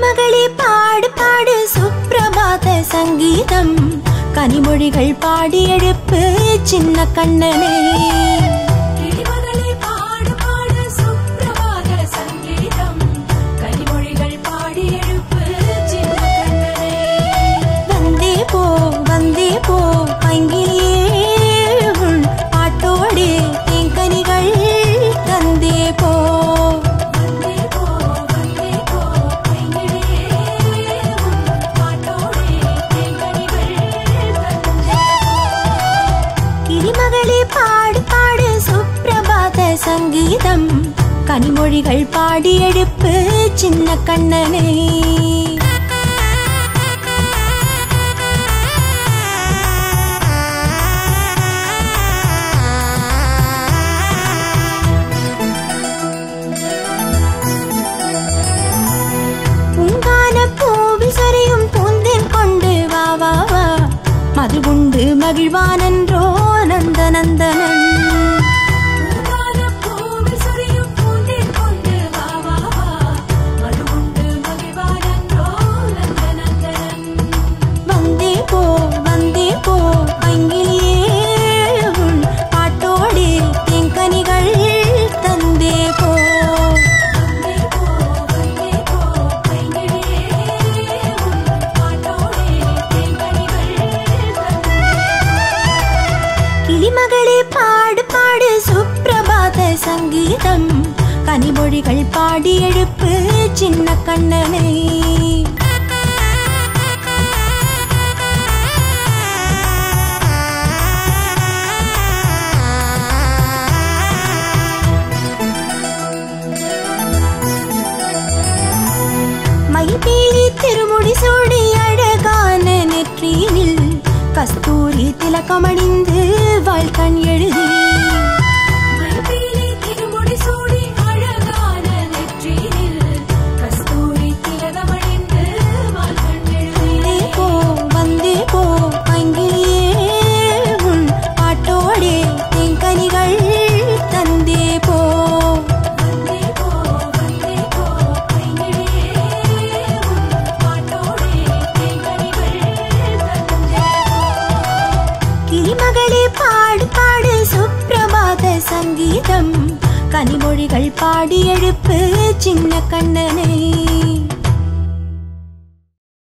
மகளே பாடு பாடு சுப்பிரபாத சங்கீதம். கனிமொழிகள் பாடியெடுப்பு சின்ன கண்ணனே. பாடு பாடு சுப்பிரபாத சங்கீதம். கனிமொழிகள் பாடி எடுப்பு சின்ன கண்ணனே. மகிழ்வான சங்கீதம். கனிமொழிகள் பாடி எழுப்பு சின்ன கண்ணனை. கைவேலி திருமுடி சூடி அழகான நெற்றியில் கஸ்தூரி திலக்கமணி கிளிமகளே பாடு பாடு சுப்பிரபாத சங்கீதம். கனிமொழிகள் பாடி எழுப்பு சின்ன கண்ணனே.